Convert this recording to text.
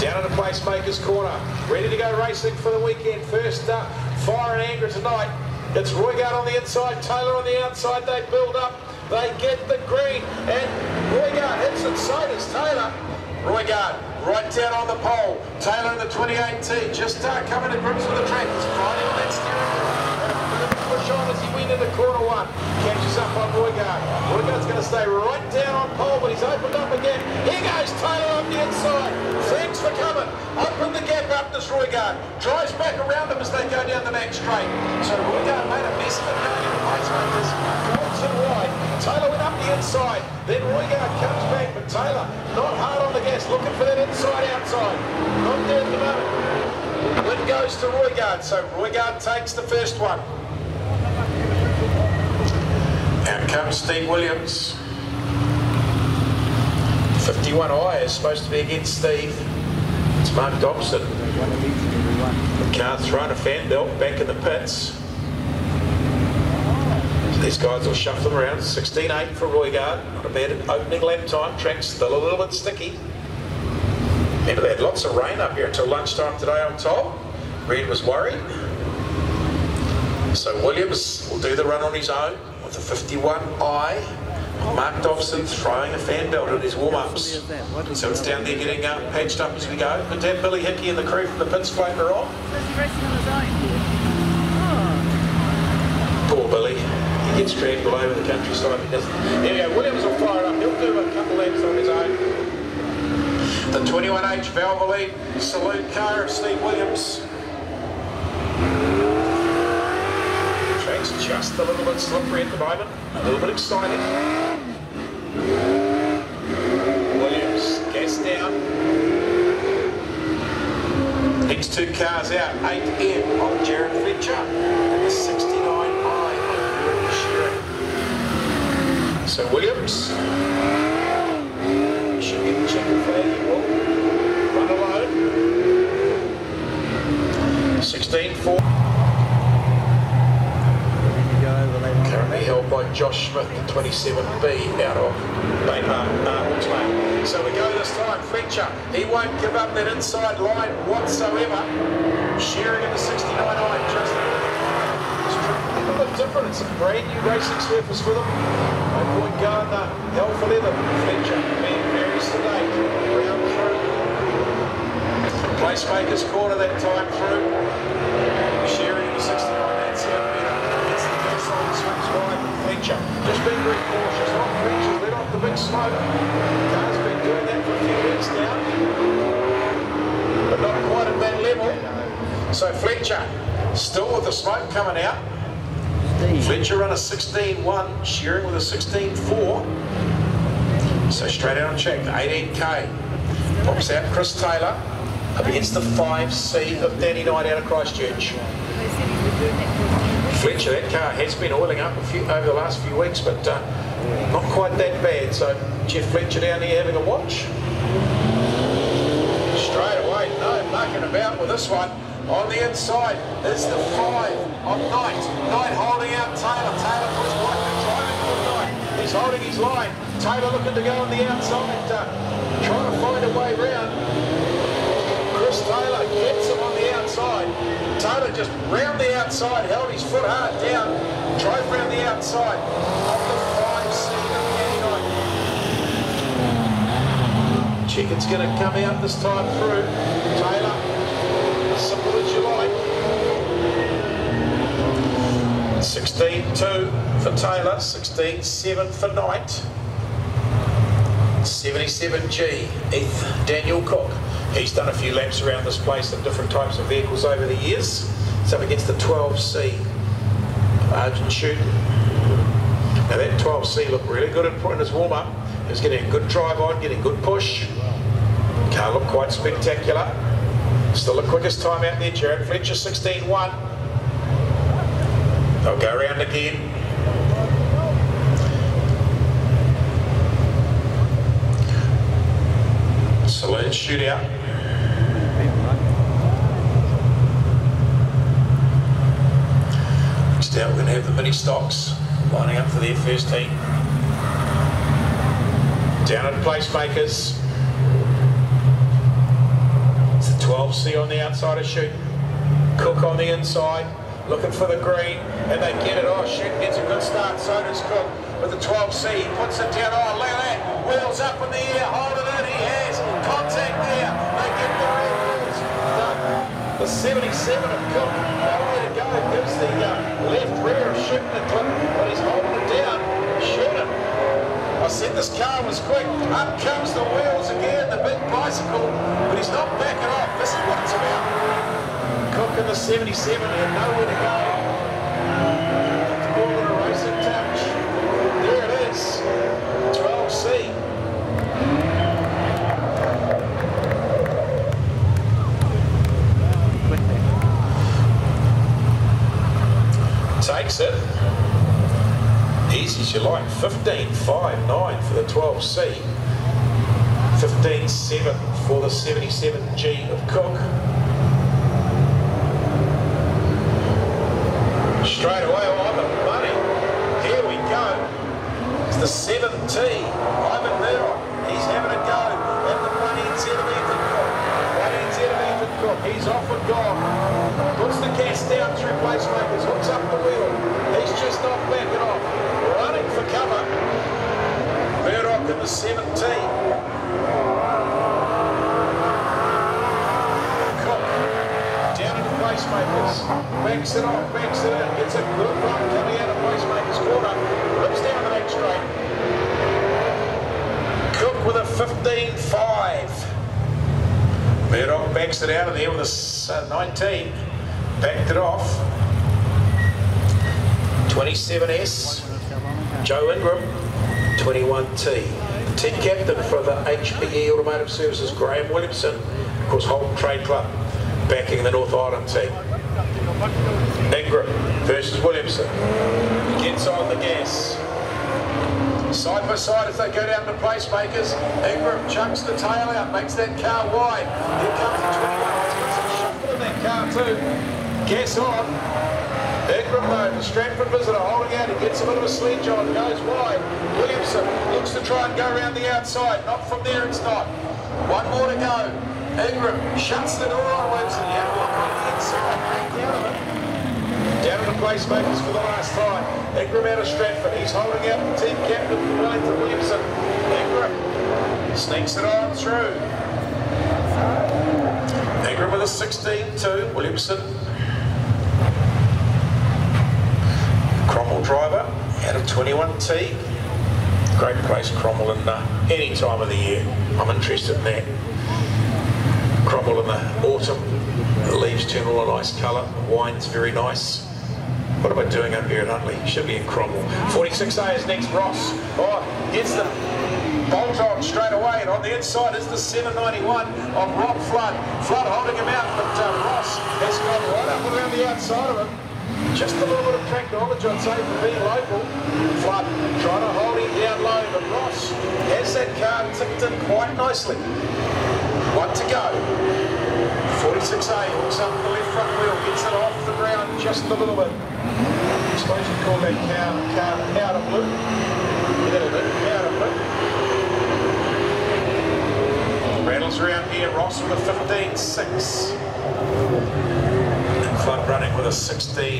Down in the Placemakers corner. Ready to go racing for the weekend. First up, Fire and Anger tonight. It's Roygard on the inside, Taylor on the outside. They build up. They get the green. And Roygard hits it. So does Taylor. Roygard right down on the pole. Taylor in the 28T. Just uh, coming to grips with the track. On that steering. As he went into corner one. Catches up on Roygard. Roygard's going to stay right down on pole, but he's opened up again. Here goes Taylor on the inside. Thanks for coming. Up Open the gap up to Roygard. Drives back around them as they go down the back straight. So Roygard made a mess of it going into Placemakers. Gold to wide. Taylor went up the inside. Then Roygard comes back, but Taylor not hard on the gas, looking for that inside outside. Not there at the moment. Win goes to Roygard, so Roygard takes the first one. Out comes Steve Williams. 51I is supposed to be against Steve. It's Mark Dobson. The car thrown a fan belt back in the pits. These guys will shuffle them around. 16.8 for Roygard. Not a bad opening lap time. Track's still a little bit sticky. Remember, they had lots of rain up here until lunchtime today, I'm told. Reed was worried. So Williams will do the run on his own with the 51i. Mark Dobson throwing a fan belt at his warm-ups. So it's down there getting uh, patched up as we go. But then Billy Hickey and the crew from the pits floating her on. Poor Billy. He gets dragged all over the countryside. He doesn't. There we go. Williams will fire up. He'll do a couple laps on his own. The 21H Valvoline saloon car of Steve Williams. Track's just a little bit slippery at the moment. A little bit excited. Williams, gas down. Next two cars out, 8M on Jared Fletcher and the 69i on Shearing. So Williams should get the checker flag, he will. Run alone. 16-4. Josh Smith, the 27B out of Bay Park, uh. So we go this time, Fletcher, he won't give up that inside line whatsoever. Shearing in the 69i, just a little different. It's a brand new racing surface for them. No point uh, hell for leather. Fletcher being very sedate. Round through. Placemakers corner that time through. Shearing in the 69, that's it. Gets the gas on, swings wide. Fletcher just being very cautious. Not Fletcher's let off the big smoke. Car's been doing that for a few weeks now. But not quite at that level. So Fletcher still with the smoke coming out. Fletcher run a 16-1, Shearing with a 16-4. So straight out on check, 18k. Pops out Chris Taylor up against the 5C of Danny Knight out of Christchurch. Fletcher, that car has been oiling up few over the last few weeks, but uh, not quite that bad. So Jeff Fletcher down here having a watch. Straight away, no mucking about with this one. On the inside is the five of Knight. Knight holding out Taylor. Taylor puts to driving for Knight. He's holding his line. Taylor looking to go on the outside, uh, trying to find a way round. Chris Taylor gets him on the outside. Just round the outside, held his foot hard down, drove round the outside the five of Danny Knight. Chicken's going to come out this time through. Taylor, simple as you like. 16-2 for Taylor, 16-7 for Knight. 77G, Heath Daniel Cook. He's done a few laps around this place in different types of vehicles over the years. It's up against the 12C, Argent Shoot. Now that 12C looked really good in his warm-up. He was getting a good drive on, getting good push. Car looked quite spectacular. Still the quickest time out there, Jared Fletcher, 16-1. They'll go around again. Saloon shootout. Out, we're going to have the mini stocks lining up for their first heat. Down at the Placemakers. 12C on the outside of shoot. Cook on the inside, looking for the green, and they get it. Oh, shoot, gets a good start. So does Cook with the 12C. He puts it down. Oh, look at that. Wheels up in the air, hold it in. He has contact there. They get the wheels. The 77 of Cook, Gives the uh, left rear shooting clip, but he's holding it down. Shooting. I said this car was quick. Up comes the wheels again, the big bicycle, but he's not backing off. This is what it's about. Cook in the 77 had nowhere to go. To call it a racing touch. There it is. 12C. Takes it. Easy as you like. 15, 5, 9 for the 12C. 15.7 for the 77G of Cook. Straight away, Ivan Money. Here we go. It's the 7T. Ivan Murdoch. He's having a go. And the one ends out of Ethan Cook. One ends out of Ethan Cook. He's off and gone. Puts the gas down through placemakers. Hooks up the wheel. He's just not backing off. Running for cover. Murdoch in the 7T. Cook down into placemakers. Backs it off, it in. Gets a good run coming out of placemakers corner. Rips down the next straight. Cook with a 15-5. Murdoch backs it out of there with a uh, 19. Backed it off. 27S. Joe Ingram, 21T. Team captain for the HPE Automotive Services, Graham Williamson. Of course, Holton Trade Club backing the North Island team. Ingram versus Williamson. Gets on the gas. Side by side as they go down to placemakers. Ingram chucks the tail out, makes that car wide. Here comes the 21. He's got some shuffle in that car too. Gas on. Ingram though, the Stratford visitor holding out. He gets a bit of a sledge on, goes wide. Williamson looks to try and go around the outside. Not from there, it's not. One more to go. Ingram shuts the door on Williamson. You Down to the placemakers for the last time. Ingram out of Stratford. He's holding out the team captain Wellington Williamson. Ingram sneaks it on through. Ingram with a 16-2. Williamson. Cromwell driver out of 21T. Great place, Cromwell, in uh, any time of the year. I'm interested in that. Cromwell in the autumn. The leaves turn all a nice colour. The wine's very nice. What am I doing up here at Huntly? Should be in Cromwell. 46A is next, Ross. Oh, gets the bolt on straight away. And on the inside is the 791 of Rob Flood. Flood holding him out, but uh, Ross has gone right up around the outside of him. Just a little bit of knowledge, I'd say, for being local. Flood trying to hold him down low, but Ross has that car ticked in quite nicely. One to go. 46A hooks up the left front wheel, gets it off the ground just a little bit. I suppose you'd call that car, car powder blue. A little bit, powder blue. Rattles around here, Ross with a 15.6. And Flood running with a 16.